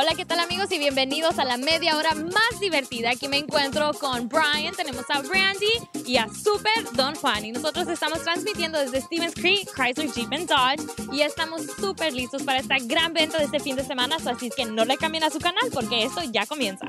Hola, ¿qué tal amigos? Y bienvenidos a la media hora más divertida. Aquí me encuentro con Brian, tenemos a Randy y a Super Don Juan. Y nosotros estamos transmitiendo desde Stevens Creek, Chrysler Jeep and Dodge. Y estamos súper listos para esta gran venta de este fin de semana. Así que no le cambien a su canal porque esto ya comienza.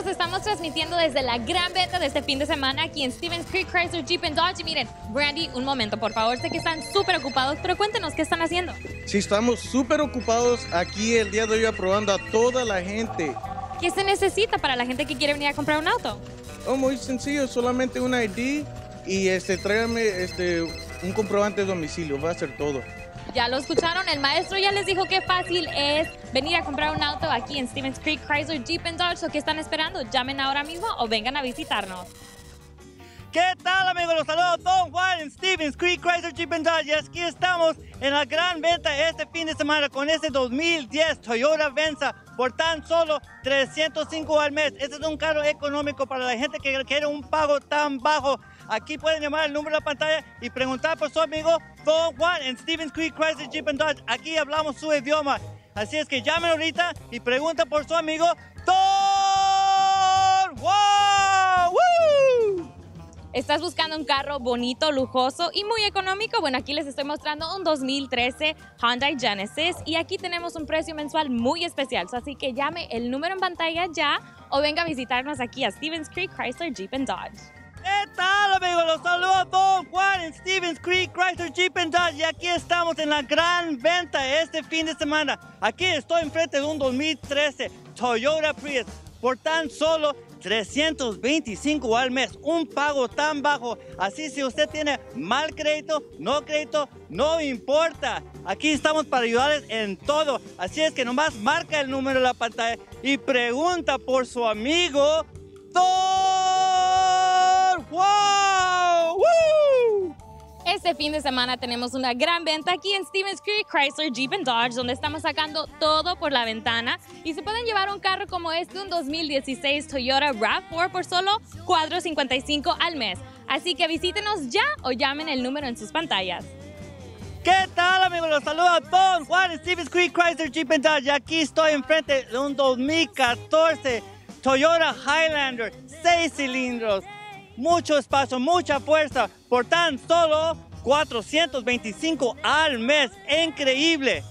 Amigos, estamos transmitiendo desde la gran venta de este fin de semana aquí en Stevens Creek Chrysler Jeep and Dodge. Y miren, Brandy, un momento, por favor. Sé que están súper ocupados, pero cuéntenos qué están haciendo. Sí, estamos súper ocupados aquí el día de hoy aprobando a toda la gente. ¿Qué se necesita para la gente que quiere venir a comprar un auto? Oh, muy sencillo, solamente un ID y este, tráigame este, un comprobante de domicilio, va a ser todo. Ya lo escucharon, el maestro ya les dijo qué fácil es venir a comprar un auto aquí en Stevens Creek Chrysler Jeep and Dodge. ¿O qué están esperando? Llamen ahora mismo o vengan a visitarnos. ¿Qué tal amigos? Los saludos Don Juan en Stevens Creek Chrysler Jeep and Dodge. Y aquí estamos en la gran venta este fin de semana con este 2010 Toyota Venza por tan solo 305 al mes. Este es un carro económico para la gente que quiere un pago tan bajo. Aquí pueden llamar el número de la pantalla y preguntar por su amigo Don Juan en Stevens Creek Chrysler Jeep and Dodge. Aquí hablamos su idioma. Así es que llamen ahorita y pregunta por su amigo Don Juan. ¿Estás buscando un carro bonito, lujoso y muy económico? Bueno, aquí les estoy mostrando un 2013 Hyundai Genesis y aquí tenemos un precio mensual muy especial. Así que llame el número en pantalla ya o venga a visitarnos aquí a Stevens Creek Chrysler Jeep and Dodge. ¿Qué tal amigos? Los saluda Don Juan en Stevens Creek Chrysler Jeep Dodge y aquí estamos en la gran venta este fin de semana. Aquí estoy enfrente de un 2013 Toyota Prius por tan solo 325 al mes, un pago tan bajo. Así si usted tiene mal crédito, no crédito, no importa. Aquí estamos para ayudarles en todo. Así es que nomás marca el número de la pantalla y pregunta por su amigo Don Juan. ¡Woo! Este fin de semana tenemos una gran venta aquí en Stevens Creek Chrysler Jeep and Dodge, donde estamos sacando todo por la ventana y se pueden llevar un carro como este, un 2016 Toyota RAV4 por solo $455 al mes. Así que visítenos ya o llamen el número en sus pantallas. ¿Qué tal amigos? Los saluda Don Juan en Stevens Creek Chrysler Jeep and Dodge. Aquí estoy enfrente de un 2014 Toyota Highlander, 6 cilindros, mucho espacio, mucha fuerza, por tan solo 425 al mes. Increíble.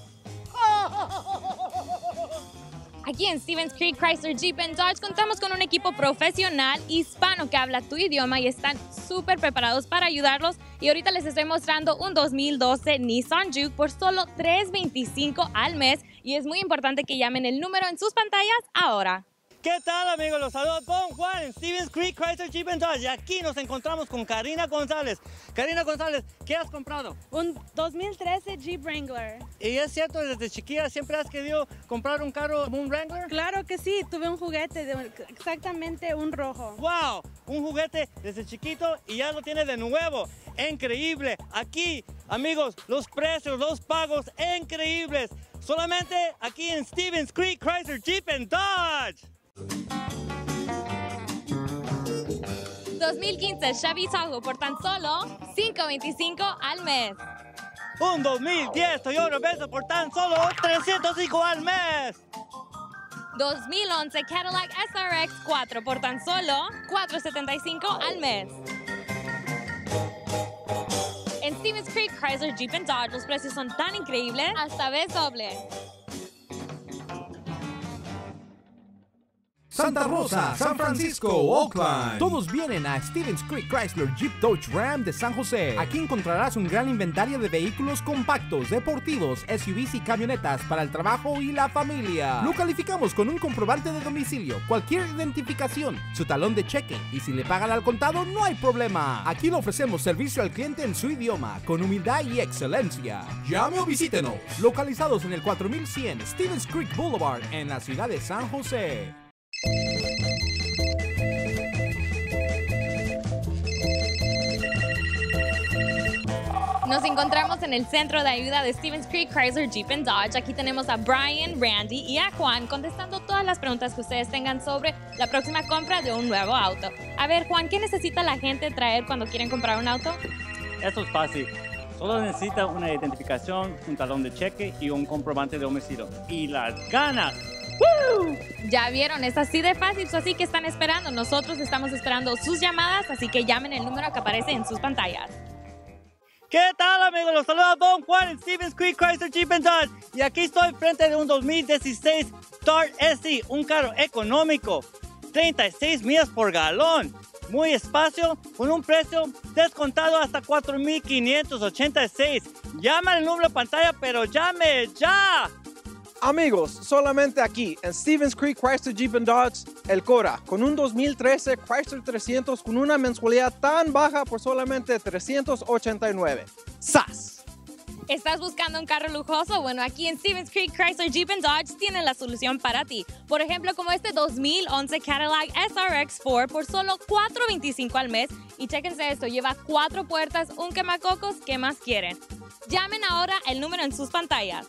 Aquí en Stevens Creek Chrysler Jeep and Dodge contamos con un equipo profesional hispano que habla tu idioma y están súper preparados para ayudarlos. Y ahorita les estoy mostrando un 2012 Nissan Juke por solo $325 al mes. Y es muy importante que llamen el número en sus pantallas ahora. ¿Qué tal amigos? Los saluda Don Juan en Stevens Creek Chrysler Jeep and Dodge. Y aquí nos encontramos con Karina González. Karina González, ¿qué has comprado? Un 2013 Jeep Wrangler. Y es cierto, desde chiquilla siempre has querido comprar un carro como un Wrangler. Claro que sí, tuve un juguete, de, exactamente un rojo. ¡Wow! Un juguete desde chiquito y ya lo tiene de nuevo. Increíble. Aquí, amigos, los precios, los pagos, increíbles. Solamente aquí en Stevens Creek Chrysler Jeep and Dodge. 2015 Chevy Tahoe por tan solo $525 al mes. Un 2010 Toyota Venza por tan solo 305 al mes. 2011 Cadillac SRX 4 por tan solo $475 al mes. En Stevens Creek Chrysler Jeep and Dodge los precios son tan increíbles hasta vez doble. Santa Rosa, San Francisco, Oakland. Todos vienen a Stevens Creek Chrysler Jeep Dodge Ram de San José. Aquí encontrarás un gran inventario de vehículos compactos, deportivos, SUVs y camionetas para el trabajo y la familia. Lo calificamos con un comprobante de domicilio, cualquier identificación, su talón de cheque y si le pagan al contado no hay problema. Aquí le ofrecemos servicio al cliente en su idioma, con humildad y excelencia. Llame o visítenos. Localizados en el 4100 Stevens Creek Boulevard en la ciudad de San José. Nos encontramos en el centro de ayuda de Stevens Creek Chrysler Jeep and Dodge. Aquí tenemos a Brian, Randy y a Juan contestando todas las preguntas que ustedes tengan sobre la próxima compra de un nuevo auto. A ver, Juan, ¿qué necesita la gente traer cuando quieren comprar un auto? Eso es fácil. Solo necesita una identificación, un talón de cheque y un comprobante de homicidio. ¡Y las ganas! Ya vieron, es así de fácil, así que están esperando. Nosotros estamos esperando sus llamadas, así que llamen el número que aparece en sus pantallas. ¿Qué tal amigos? Los saluda Don Juan en Stevens Creek Chrysler Jeep Dodge y aquí estoy frente de un 2016 Dart SE, un carro económico, 36 millas por galón, muy espacio, con un precio descontado hasta 4.586. Llama el número de pantalla, pero llame ya. Amigos, solamente aquí en Stevens Creek Chrysler Jeep Dodge, el Cora, con un 2013 Chrysler 300 con una mensualidad tan baja por solamente 389. ¡Sas! ¿Estás buscando un carro lujoso? Bueno, aquí en Stevens Creek Chrysler Jeep Dodge tienen la solución para ti. Por ejemplo, como este 2011 Cadillac SRX4 por solo $4.25 al mes. Y chéquense esto, lleva cuatro puertas, un quemacocos, ¿qué más quieren? Llamen ahora el número en sus pantallas.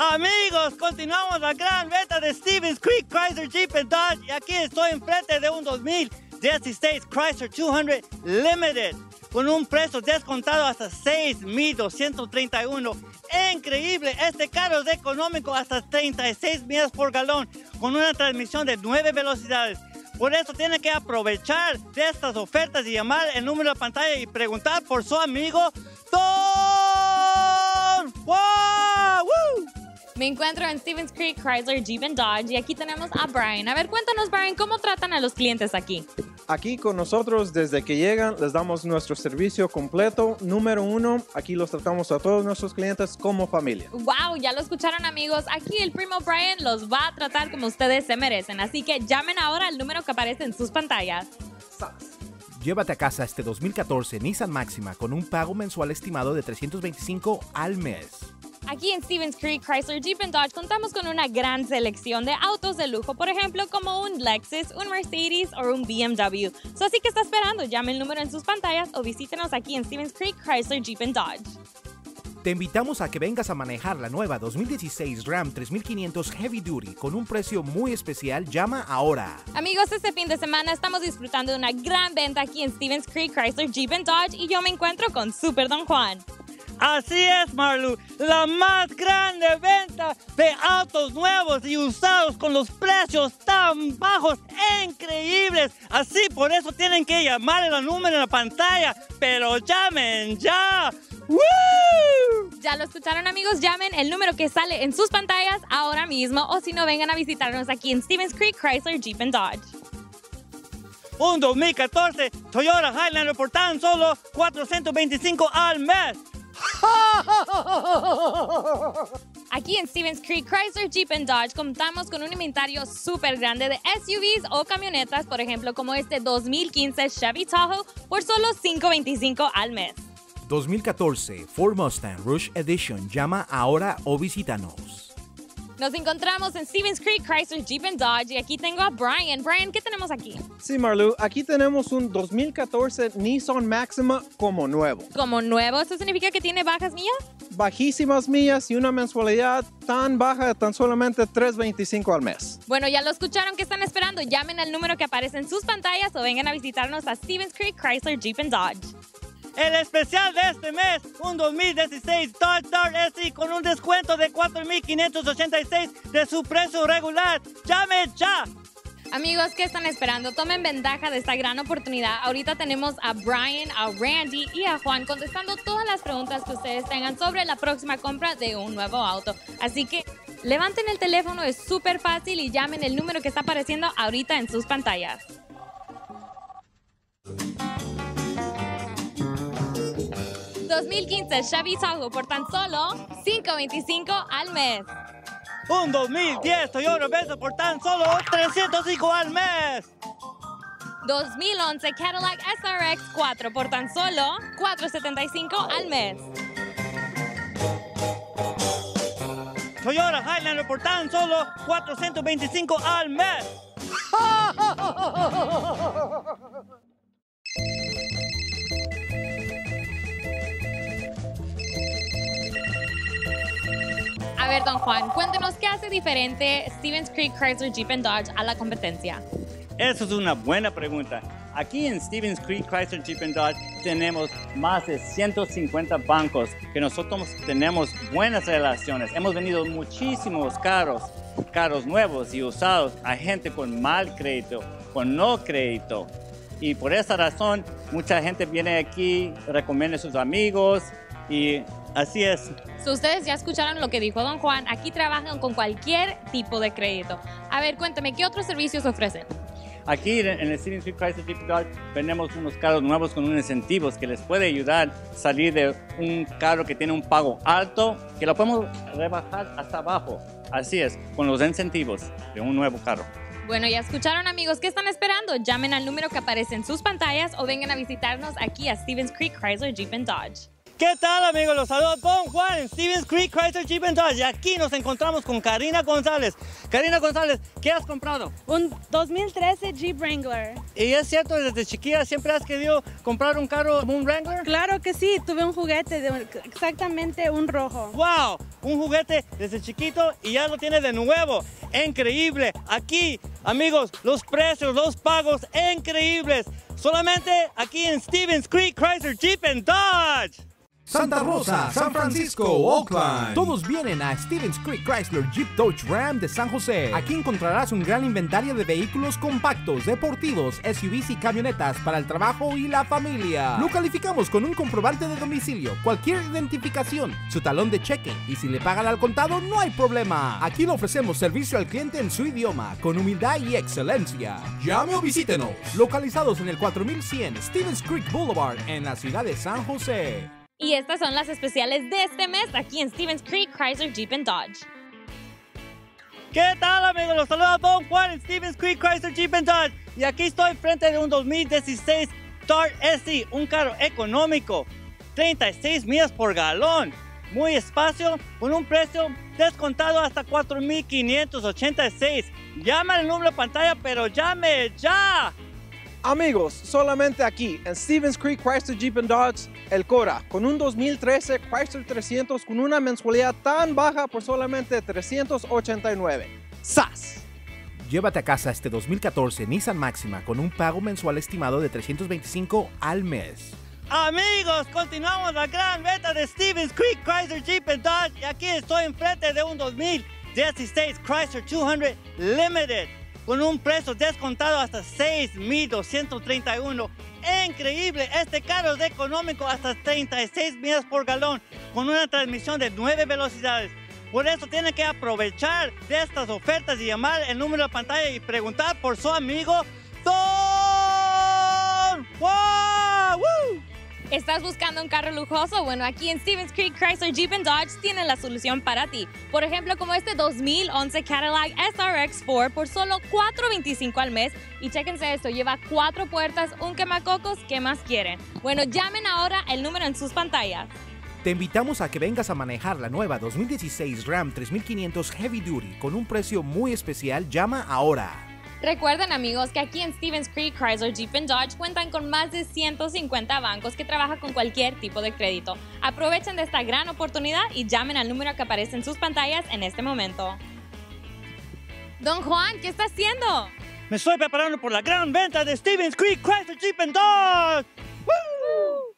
Amigos, continuamos la gran venta de Stevens Creek Chrysler Jeep Dodge y aquí estoy enfrente de un 2016 Chrysler 200 Limited con un precio descontado hasta 6.231. Increíble, este carro es económico hasta 36 millas por galón con una transmisión de 9 velocidades. Por eso tiene que aprovechar de estas ofertas y llamar el número de pantalla y preguntar por su amigo Don Juan. Me encuentro en Stevens Creek Chrysler Jeep Dodge y aquí tenemos a Brian. A ver, cuéntanos, Brian, ¿cómo tratan a los clientes aquí? Aquí con nosotros, desde que llegan, les damos nuestro servicio completo. Número uno, aquí los tratamos a todos nuestros clientes como familia. ¡Wow! Ya lo escucharon, amigos. Aquí el primo Brian los va a tratar como ustedes se merecen. Así que llamen ahora al número que aparece en sus pantallas. Llévate a casa este 2014 Nissan Máxima con un pago mensual estimado de 325 al mes. Aquí en Stevens Creek Chrysler Jeep Dodge contamos con una gran selección de autos de lujo, por ejemplo, como un Lexus, un Mercedes o un BMW. So, así que está esperando, llame el número en sus pantallas o visítenos aquí en Stevens Creek Chrysler Jeep Dodge. Te invitamos a que vengas a manejar la nueva 2016 Ram 3500 Heavy Duty con un precio muy especial. Llama ahora. Amigos, este fin de semana estamos disfrutando de una gran venta aquí en Stevens Creek Chrysler Jeep Dodge y yo me encuentro con Super Don Juan. Así es, Marlu, la más grande venta de autos nuevos y usados con los precios tan bajos increíbles. Así, por eso tienen que llamar el número en la pantalla, pero llamen ya. ¡Woo! Ya lo escucharon amigos, llamen el número que sale en sus pantallas ahora mismo o si no vengan a visitarnos aquí en Stevens Creek Chrysler Jeep Dodge. Un 2014 Toyota Highlander por tan solo 425 al mes. Aquí en Stevens Creek Chrysler Jeep Dodge contamos con un inventario súper grande de SUVs o camionetas, por ejemplo, como este 2015 Chevy Tahoe por solo $5.25 al mes. 2014 Ford Mustang Rush Edition. Llama ahora o visítanos. Nos encontramos en Stevens Creek Chrysler Jeep Dodge y aquí tengo a Brian. Brian, ¿qué tenemos aquí? Sí, Marlu, aquí tenemos un 2014 Nissan Maxima como nuevo. ¿Como nuevo? ¿Eso significa que tiene bajas millas? Bajísimas millas y una mensualidad tan baja, tan solamente 3.25 al mes. Bueno, ya lo escucharon que están esperando. Llamen al número que aparece en sus pantallas o vengan a visitarnos a Stevens Creek Chrysler Jeep Dodge. El especial de este mes, un 2016 Dodge Dart SE con un descuento de 4.586 de su precio regular. ¡Llame ya! Amigos, ¿qué están esperando? Tomen ventaja de esta gran oportunidad. Ahorita tenemos a Brian, a Randy y a Juan contestando todas las preguntas que ustedes tengan sobre la próxima compra de un nuevo auto. Así que levanten el teléfono, es súper fácil y llamen el número que está apareciendo ahorita en sus pantallas. 2015 Chevy Tahoe por tan solo $5.25 al mes. Un 2010 Toyota Venza por tan solo 305 al mes. 2011 Cadillac SRX 4 por tan solo 475 al mes. Toyota Highlander por tan solo 425 al mes. don Juan, cuéntenos qué hace diferente Stevens Creek Chrysler Jeep and Dodge a la competencia. Eso es una buena pregunta. Aquí en Stevens Creek Chrysler Jeep Dodge tenemos más de 150 bancos que nosotros tenemos buenas relaciones. Hemos venido muchísimos carros, carros nuevos y usados a gente con mal crédito, con no crédito. Y por esa razón mucha gente viene aquí, recomienda a sus amigos y así es. So, ustedes ya escucharon lo que dijo don Juan. Aquí trabajan con cualquier tipo de crédito. A ver, cuéntame, ¿qué otros servicios ofrecen? Aquí en el Stevens Creek Chrysler Jeep Dodge tenemos unos carros nuevos con unos incentivos que les puede ayudar a salir de un carro que tiene un pago alto, que lo podemos rebajar hasta abajo. Así es, con los incentivos de un nuevo carro. Bueno, ya escucharon amigos, ¿qué están esperando? Llamen al número que aparece en sus pantallas o vengan a visitarnos aquí a Stevens Creek Chrysler Jeep and Dodge. ¿Qué tal amigos? Los saludo Don Juan en Stevens Creek Chrysler Jeep Dodge y aquí nos encontramos con Karina González. Karina González, ¿qué has comprado? Un 2013 Jeep Wrangler. ¿Y es cierto, desde chiquilla siempre has querido comprar un carro como un Wrangler? Claro que sí, tuve un juguete, de, exactamente un rojo. ¡Wow! Un juguete desde chiquito y ya lo tiene de nuevo. Increíble. Aquí, amigos, los precios, los pagos, increíbles. Solamente aquí en Stevens Creek Chrysler Jeep and Dodge. Santa Rosa, San Francisco, Oakland. Todos vienen a Stevens Creek Chrysler Jeep Dodge Ram de San José. Aquí encontrarás un gran inventario de vehículos compactos, deportivos, SUVs y camionetas para el trabajo y la familia. Lo calificamos con un comprobante de domicilio, cualquier identificación, su talón de cheque y si le pagan al contado no hay problema. Aquí le ofrecemos servicio al cliente en su idioma, con humildad y excelencia. Llame o visítenos. Localizados en el 4100 Stevens Creek Boulevard en la ciudad de San José. Y estas son las especiales de este mes aquí en Stevens Creek Chrysler Jeep and Dodge. ¿Qué tal amigos? Los saluda Don Juan en Stevens Creek Chrysler Jeep and Dodge y aquí estoy frente de un 2016 Dart SE, un carro económico, 36 millas por galón, muy espacio, con un precio descontado hasta 4.586. Llama al número de pantalla, pero llame ya. Amigos, solamente aquí en Stevens Creek Chrysler Jeep and Dodge, el Cora, con un 2013 Chrysler 300 con una mensualidad tan baja por solamente 389. ¡Sas! Llévate a casa este 2014 Nissan Máxima con un pago mensual estimado de 325 al mes. Amigos, continuamos la gran venta de Stevens Creek Chrysler Jeep and Dodge y aquí estoy enfrente de un 2016 Chrysler 200 Limited con un precio descontado hasta 6.231. Increíble, este carro es económico hasta 36 millas por galón con una transmisión de 9 velocidades. Por eso tienen que aprovechar de estas ofertas y llamar el número de pantalla y preguntar por su amigo Don Juan. ¿Estás buscando un carro lujoso? Bueno, aquí en Stevens Creek Chrysler Jeep and Dodge tienen la solución para ti. Por ejemplo, como este 2011 Cadillac SRX4 por solo $4.25 al mes. Y chéquense esto, lleva cuatro puertas, un quemacocos, ¿qué más quieren? Bueno, llamen ahora el número en sus pantallas. Te invitamos a que vengas a manejar la nueva 2016 Ram 3500 Heavy Duty con un precio muy especial. Llama ahora. Recuerden amigos que aquí en Stevens Creek Chrysler Jeep and Dodge cuentan con más de 150 bancos que trabajan con cualquier tipo de crédito. Aprovechen de esta gran oportunidad y llamen al número que aparece en sus pantallas en este momento. Don Juan, ¿qué está haciendo? Me estoy preparando por la gran venta de Stevens Creek Chrysler Jeep and Dodge. ¡Woo!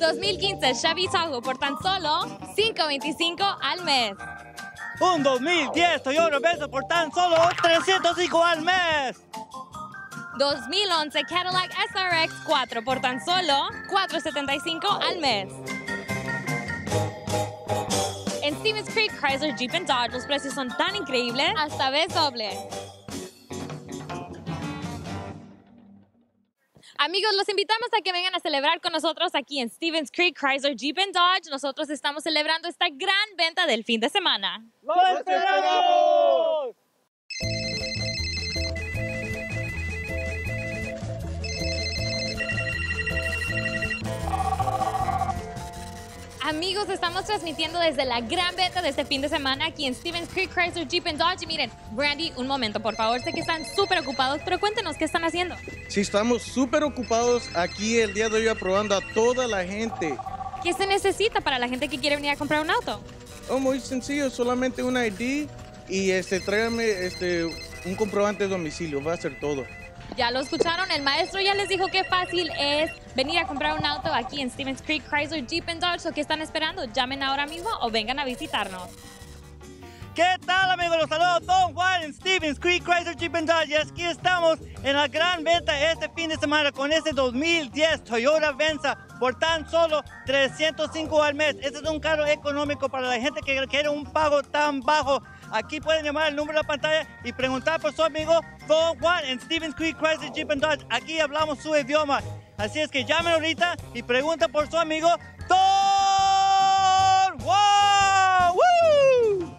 2015 Chevy Tahoe por tan solo $5.25 al mes. Un 2010 Toyota Venza por tan solo 305 al mes. 2011 Cadillac SRX 4 por tan solo $4.75 al mes. En Stevens Creek Chrysler Jeep and Dodge los precios son tan increíbles hasta vez doble. Amigos, los invitamos a que vengan a celebrar con nosotros aquí en Stevens Creek Chrysler Jeep and Dodge. Nosotros estamos celebrando esta gran venta del fin de semana. ¡Lo esperamos! Amigos, estamos transmitiendo desde la gran venta de este fin de semana aquí en Stevens Creek Chrysler Jeep and Dodge. Y miren, Brandy, un momento, por favor. Sé que están súper ocupados, pero cuéntenos qué están haciendo. Sí, estamos súper ocupados aquí el día de hoy aprobando a toda la gente ¿Qué se necesita para la gente que quiere venir a comprar un auto? Oh, muy sencillo, solamente un ID y este, tráigame este, un comprobante de domicilio, va a ser todo. Ya lo escucharon, el maestro ya les dijo qué fácil es venir a comprar un auto aquí en Stevens Creek Chrysler Jeep and Dodge. ¿O qué están esperando? Llamen ahora mismo o vengan a visitarnos. ¿Qué tal amigos? Los saludos Don Juan en Stevens Creek Chrysler Jeep Dodge. Y aquí estamos en la gran venta este fin de semana con este 2010 Toyota Venza por tan solo 305 al mes. Este es un carro económico para la gente que quiere un pago tan bajo. Aquí pueden llamar el número de la pantalla y preguntar por su amigo Don Juan en Stevens Creek Chrysler Jeep and Dodge. Aquí hablamos su idioma. Así es que llamen ahorita y pregunten por su amigo Juan. ¡Woo!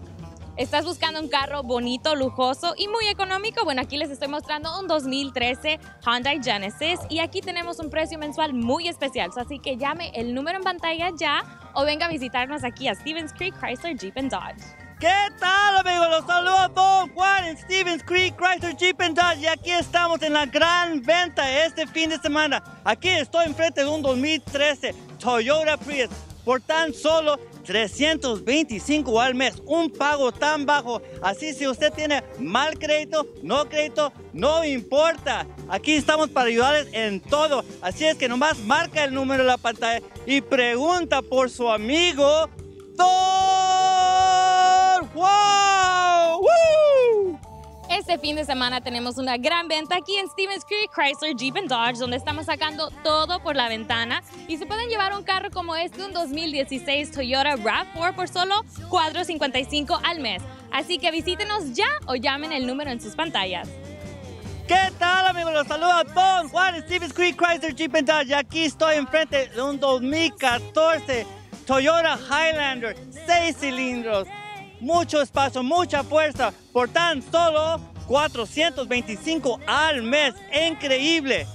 ¿Estás buscando un carro bonito, lujoso y muy económico? Bueno, aquí les estoy mostrando un 2013 Hyundai Genesis y aquí tenemos un precio mensual muy especial. Así que llame el número en pantalla ya o venga a visitarnos aquí a Stevens Creek Chrysler Jeep and Dodge. ¿Qué tal amigos? Los saludos Don Juan en Stevens Creek Chrysler Jeep and Dodge y aquí estamos en la gran venta este fin de semana. Aquí estoy enfrente de un 2013 Toyota Prius por tan solo 325 al mes, un pago tan bajo. Así si usted tiene mal crédito, no crédito, no importa. Aquí estamos para ayudarles en todo. Así es que nomás marca el número de la pantalla y pregunta por su amigo Don Juan. ¡Woo! Este fin de semana tenemos una gran venta aquí en Stevens Creek Chrysler Jeep and Dodge, donde estamos sacando todo por la ventana y se pueden llevar un carro como este, un 2016 Toyota RAV4 por solo $4.55 al mes. Así que visítenos ya o llamen el número en sus pantallas. ¿Qué tal amigos? Los saluda Don Juan en Stevens Creek Chrysler Jeep and Dodge. Y aquí estoy enfrente de un 2014 Toyota Highlander, 6 cilindros, mucho espacio, mucha fuerza, por tan solo 425 al mes. Increíble.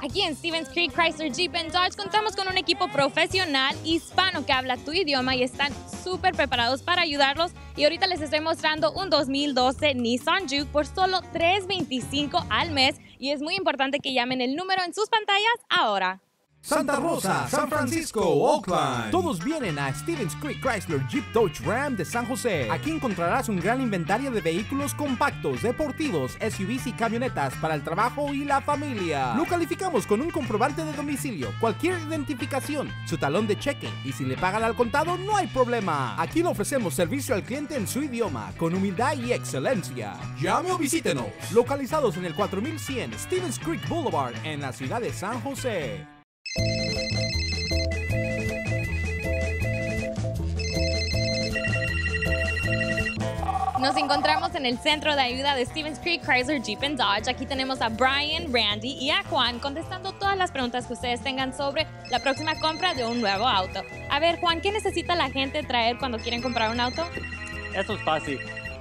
Aquí en Stevens Creek Chrysler Jeep and Dodge contamos con un equipo profesional hispano que habla tu idioma y están súper preparados para ayudarlos. Y ahorita les estoy mostrando un 2012 Nissan Juke por solo $325 al mes. Y es muy importante que llamen el número en sus pantallas ahora. Santa Rosa, San Francisco, Oakland. Todos vienen a Stevens Creek Chrysler Jeep Dodge Ram de San José. Aquí encontrarás un gran inventario de vehículos compactos, deportivos, SUVs y camionetas para el trabajo y la familia. Lo calificamos con un comprobante de domicilio, cualquier identificación, su talón de cheque y si le pagan al contado no hay problema. Aquí le ofrecemos servicio al cliente en su idioma, con humildad y excelencia. Llame o visítenos. Localizados en el 4100 Stevens Creek Boulevard en la ciudad de San José. Nos encontramos en el centro de ayuda de Stevens Creek Chrysler Jeep and Dodge. Aquí tenemos a Brian, Randy y a Juan contestando todas las preguntas que ustedes tengan sobre la próxima compra de un nuevo auto. A ver, Juan, ¿qué necesita la gente traer cuando quieren comprar un auto? Esto es fácil.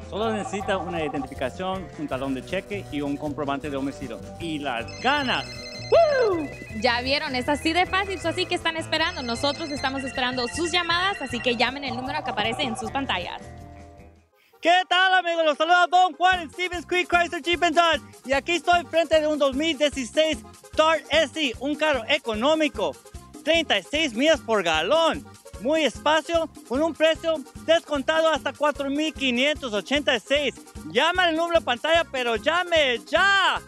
Solo necesita una identificación, un talón de cheque y un comprobante de domicilio. ¡Y las ganas! Ya vieron, es así de fácil, así que están esperando. Nosotros estamos esperando sus llamadas, así que llamen el número que aparece en sus pantallas. ¿Qué tal amigos? Los saluda Don Juan en Stevens Creek Chrysler Jeep Dodge. Y aquí estoy frente de un 2016 Dart SE, un carro económico. 36 millas por galón. Muy espacio, con un precio descontado hasta 4.586. Llama el número de pantalla, pero llame ya.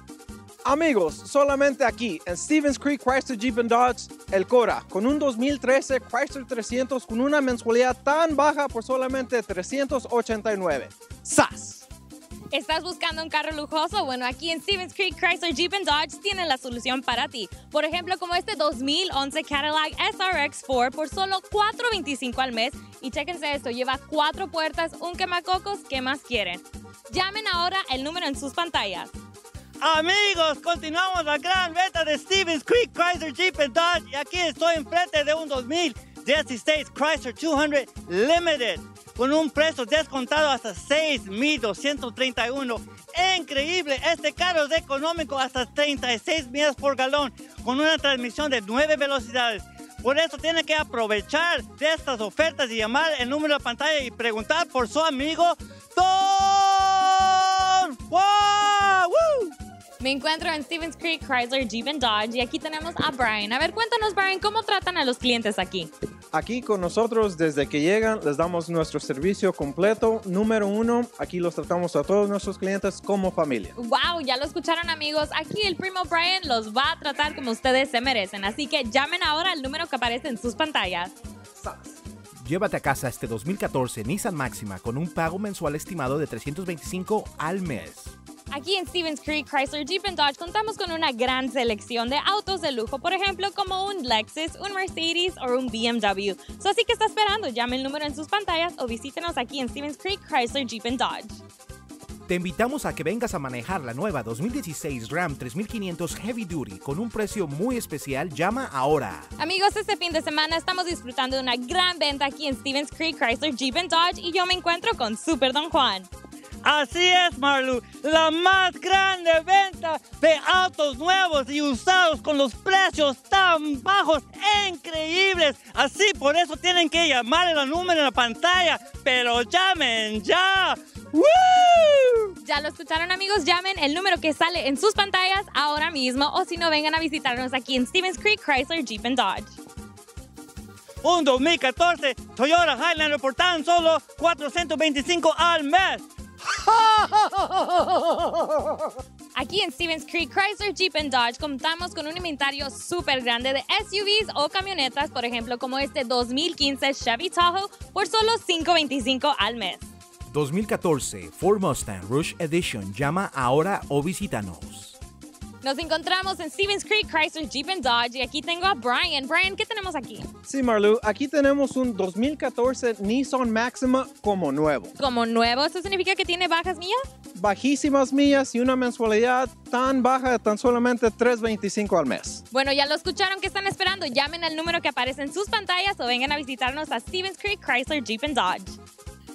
Amigos, solamente aquí en Stevens Creek Chrysler Jeep and Dodge, el Cora, con un 2013 Chrysler 300 con una mensualidad tan baja por solamente 389. ¡Sas! ¿Estás buscando un carro lujoso? Bueno, aquí en Stevens Creek Chrysler Jeep and Dodge tienen la solución para ti. Por ejemplo, como este 2011 Cadillac SRX4 por solo $4.25 al mes. Y chéquense esto, lleva cuatro puertas, un quemacocos, ¿qué más quieren? Llamen ahora el número en sus pantallas. Amigos, continuamos la gran venta de Stevens Creek Chrysler Jeep and Dodge y aquí estoy enfrente de un 2016 Chrysler 200 Limited con un precio descontado hasta 6.231. Increíble, este carro es económico hasta 36 millas por galón con una transmisión de 9 velocidades. Por eso tiene que aprovechar de estas ofertas y llamar el número de pantalla y preguntar por su amigo Don Juan. Me encuentro en Stevens Creek Chrysler Jeep and Dodge y aquí tenemos a Brian. A ver, cuéntanos, Brian, ¿cómo tratan a los clientes aquí? Aquí con nosotros, desde que llegan, les damos nuestro servicio completo. Número uno, aquí los tratamos a todos nuestros clientes como familia. Wow, ya lo escucharon amigos. Aquí el primo Brian los va a tratar como ustedes se merecen. Así que llamen ahora al número que aparece en sus pantallas. Llévate a casa este 2014 Nissan Máxima con un pago mensual estimado de 325 al mes. Aquí en Stevens Creek Chrysler Jeep and Dodge contamos con una gran selección de autos de lujo, por ejemplo, como un Lexus, un Mercedes o un BMW. So, así que está esperando, llame el número en sus pantallas o visítenos aquí en Stevens Creek Chrysler Jeep and Dodge. Te invitamos a que vengas a manejar la nueva 2016 Ram 3500 Heavy Duty con un precio muy especial. Llama ahora. Amigos, este fin de semana estamos disfrutando de una gran venta aquí en Stevens Creek Chrysler Jeep and Dodge y yo me encuentro con Super Don Juan. Así es, Marlu, la más grande venta de autos nuevos y usados con los precios tan bajos e increíbles. Así, por eso tienen que llamar el número en la pantalla, pero llamen ya. ¡Woo! Ya lo escucharon amigos, llamen el número que sale en sus pantallas ahora mismo o si no vengan a visitarnos aquí en Stevens Creek Chrysler Jeep and Dodge. Un 2014 Toyota Highlander por tan solo 425 al mes. Aquí en Stevens Creek Chrysler Jeep and Dodge contamos con un inventario súper grande de SUVs o camionetas, por ejemplo como este 2015 Chevy Tahoe por solo 525 al mes. 2014 Ford Mustang Rush Edition. Llama ahora o visítanos. Nos encontramos en Stevens Creek Chrysler Jeep and Dodge y aquí tengo a Brian. Brian, ¿qué tenemos aquí? Sí, Marlu, aquí tenemos un 2014 Nissan Maxima como nuevo. Como nuevo, ¿eso significa que tiene bajas millas? Bajísimas millas y una mensualidad tan baja, tan solamente 3.25 al mes. Bueno, ya lo escucharon que están esperando. Llamen al número que aparece en sus pantallas o vengan a visitarnos a Stevens Creek Chrysler Jeep and Dodge.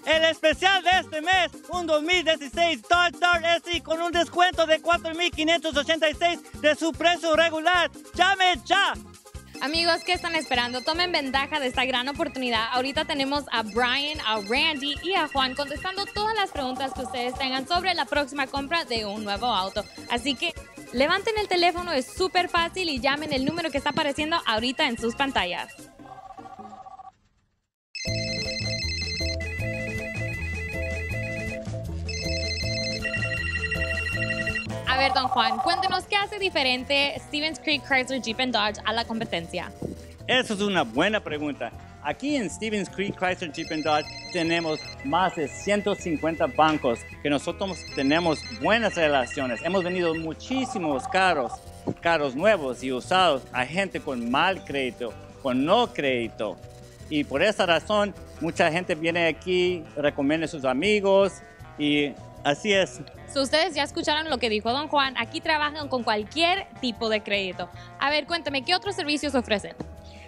El especial de este mes, un 2016 Dodge Dart SE con un descuento de 4.586 de su precio regular. ¡Llame ya! Amigos, ¿qué están esperando? Tomen ventaja de esta gran oportunidad. Ahorita tenemos a Brian, a Randy y a Juan contestando todas las preguntas que ustedes tengan sobre la próxima compra de un nuevo auto. Así que levanten el teléfono, es súper fácil y llamen el número que está apareciendo ahorita en sus pantallas. A ver, don Juan, cuéntenos qué hace diferente Stevens Creek Chrysler Jeep and Dodge a la competencia. Eso es una buena pregunta. Aquí en Stevens Creek Chrysler Jeep and Dodge tenemos más de 150 bancos que nosotros tenemos buenas relaciones. Hemos vendido muchísimos carros, carros nuevos y usados a gente con mal crédito, con no crédito. Y por esa razón mucha gente viene aquí, recomienda a sus amigos y así es. So, ustedes ya escucharon lo que dijo don Juan. Aquí trabajan con cualquier tipo de crédito. A ver, cuéntame, ¿qué otros servicios ofrecen?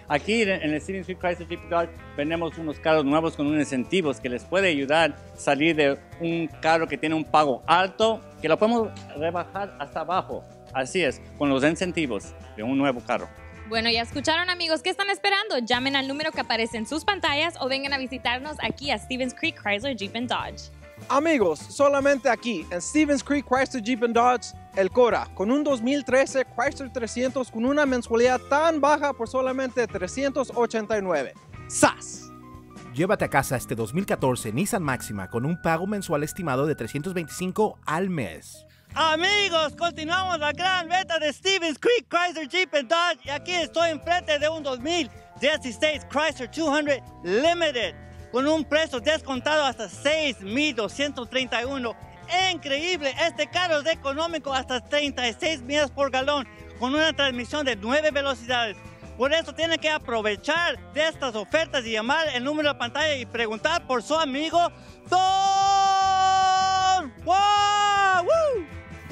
Aquí en el Stevens Creek Chrysler Jeep Dodge vendemos unos carros nuevos con unos incentivos que les puede ayudar a salir de un carro que tiene un pago alto, que lo podemos rebajar hasta abajo. Así es, con los incentivos de un nuevo carro. Bueno, ya escucharon amigos, ¿qué están esperando? Llamen al número que aparece en sus pantallas o vengan a visitarnos aquí a Stevens Creek Chrysler Jeep and Dodge. Amigos, solamente aquí en Stevens Creek Chrysler Jeep and Dodge, el Cora, con un 2013 Chrysler 300 con una mensualidad tan baja por solamente 389. ¡Sas! Llévate a casa este 2014 Nissan Máxima con un pago mensual estimado de 325 al mes. Amigos, continuamos la gran venta de Stevens Creek Chrysler Jeep and Dodge y aquí estoy enfrente de un 2016 Chrysler 200 Limited con un precio descontado hasta 6.231. Increíble, este carro es económico hasta 36 millas por galón con una transmisión de 9 velocidades. Por eso tienen que aprovechar de estas ofertas y llamar el número de pantalla y preguntar por su amigo Don Juan.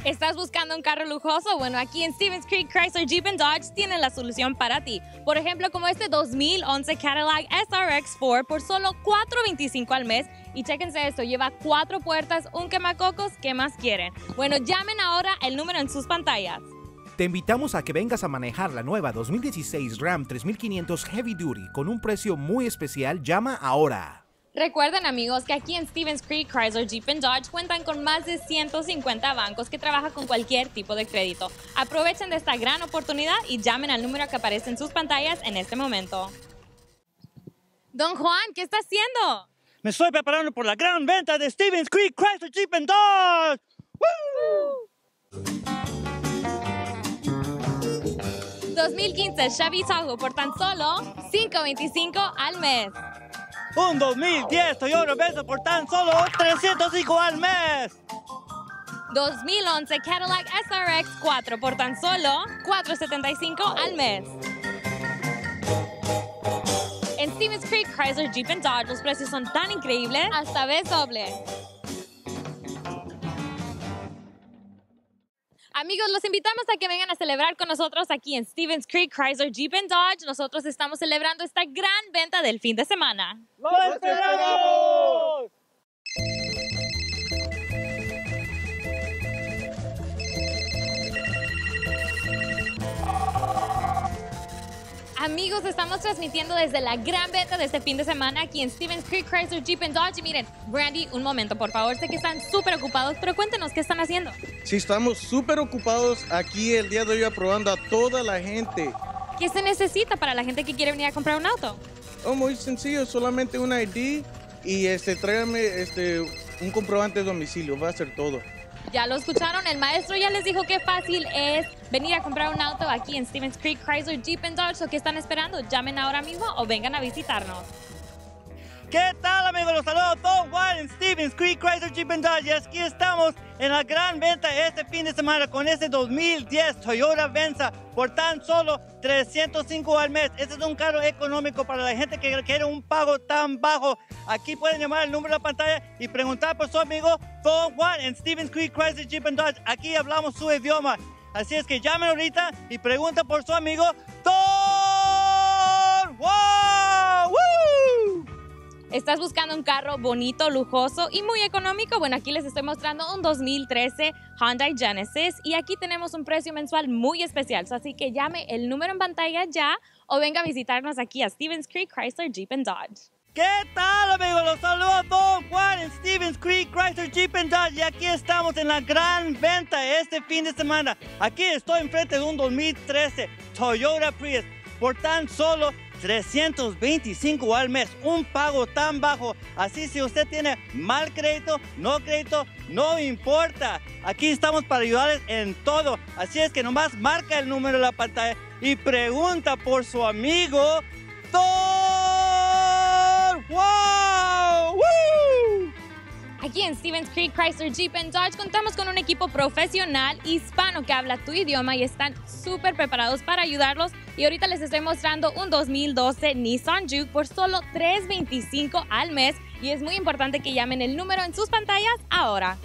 ¿Estás buscando un carro lujoso? Bueno, aquí en Stevens Creek Chrysler Jeep and Dodge tienen la solución para ti. Por ejemplo, como este 2011 Cadillac SRX4 por solo $4.25 al mes. Y chéquense esto, lleva cuatro puertas, un quemacocos, ¿qué más quieren? Bueno, llamen ahora el número en sus pantallas. Te invitamos a que vengas a manejar la nueva 2016 Ram 3500 Heavy Duty con un precio muy especial. Llama ahora. Recuerden amigos que aquí en Stevens Creek Chrysler Jeep Dodge cuentan con más de 150 bancos que trabajan con cualquier tipo de crédito. Aprovechen de esta gran oportunidad y llamen al número que aparece en sus pantallas en este momento. Don Juan, ¿qué está haciendo? Me estoy preparando por la gran venta de Stevens Creek Chrysler Jeep and Dodge. ¡Woo! 2015 Chevy Tahoe por tan solo $5.25 al mes. Un 2010 Toyota Venza por tan solo 305 al mes. 2011 Cadillac SRX 4 por tan solo $4.75 al mes. En Stevens Creek Chrysler Jeep and Dodge los precios son tan increíbles hasta vez doble. Amigos, los invitamos a que vengan a celebrar con nosotros aquí en Stevens Creek Chrysler Jeep and Dodge. Nosotros estamos celebrando esta gran venta del fin de semana. ¡Lo esperamos! Amigos, estamos transmitiendo desde la gran venta de este fin de semana aquí en Stevens Creek Chrysler Jeep and Dodge. Y miren, Brandy, un momento, por favor. Sé que están súper ocupados, pero cuéntenos qué están haciendo. Sí, estamos súper ocupados aquí el día de hoy aprobando a toda la gente. ¿Qué se necesita para la gente que quiere venir a comprar un auto? Oh, muy sencillo, solamente un ID y este, tráigame este, un comprobante de domicilio, va a ser todo. Ya lo escucharon, el maestro ya les dijo qué fácil es venir a comprar un auto aquí en Stevens Creek Chrysler Jeep and Dodge. ¿O qué están esperando? Llamen ahora mismo o vengan a visitarnos. ¿Qué tal amigos? Los saludos Don Juan en Stevens Creek Chrysler Jeep and Dodge. Y aquí estamos en la gran venta este fin de semana con este 2010 Toyota Venza por tan solo 305 al mes. Este es un carro económico para la gente que quiere un pago tan bajo. Aquí pueden llamar al número de la pantalla y preguntar por su amigo Don Juan en Stevens Creek Chrysler Jeep and Dodge. Aquí hablamos su idioma. Así es que llamen ahorita y pregunta por su amigo Don Juan. ¿Estás buscando un carro bonito, lujoso y muy económico? Bueno, aquí les estoy mostrando un 2013 Hyundai Genesis y aquí tenemos un precio mensual muy especial. Así que llame el número en pantalla ya o venga a visitarnos aquí a Stevens Creek Chrysler Jeep and Dodge. ¿Qué tal amigos? Los saluda Don Juan en Stevens Creek Chrysler Jeep and Dodge y aquí estamos en la gran venta este fin de semana. Aquí estoy enfrente de un 2013 Toyota Prius por tan solo 325 al mes, un pago tan bajo. Así si usted tiene mal crédito, no crédito, no importa. Aquí estamos para ayudarles en todo. Así es que nomás marca el número de la pantalla y pregunta por su amigo Don Juan. Aquí en Stevens Creek Chrysler Jeep and Dodge contamos con un equipo profesional hispano que habla tu idioma y están súper preparados para ayudarlos. Y ahorita les estoy mostrando un 2012 Nissan Juke por solo $325 al mes. Y es muy importante que llamen el número en sus pantallas ahora.